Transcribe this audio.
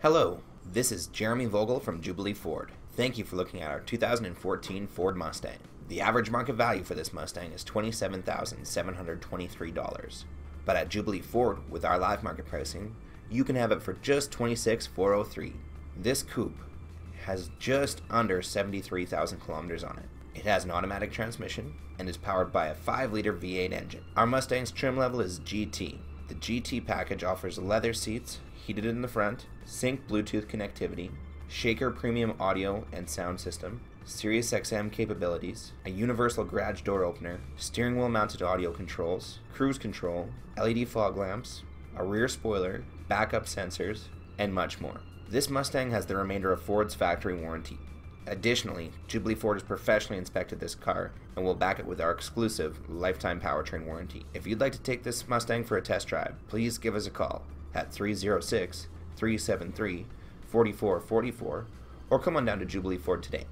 Hello, this is Jeremy Vogel from Jubilee Ford. Thank you for looking at our 2014 Ford Mustang. The average market value for this Mustang is $27,723. But at Jubilee Ford, with our live market pricing, you can have it for just 26,403. This coupe has just under 73,000 kilometers on it. It has an automatic transmission and is powered by a 5 liter V8 engine. Our Mustang's trim level is GT. The GT package offers leather seats, heated in the front, sync Bluetooth connectivity, Shaker premium audio and sound system, Sirius XM capabilities, a universal garage door opener, steering wheel mounted audio controls, cruise control, LED fog lamps, a rear spoiler, backup sensors, and much more. This Mustang has the remainder of Ford's factory warranty. Additionally, Jubilee Ford has professionally inspected this car and will back it with our exclusive lifetime powertrain warranty. If you'd like to take this Mustang for a test drive, please give us a call at 306 373 4444 or come on down to Jubilee Ford today.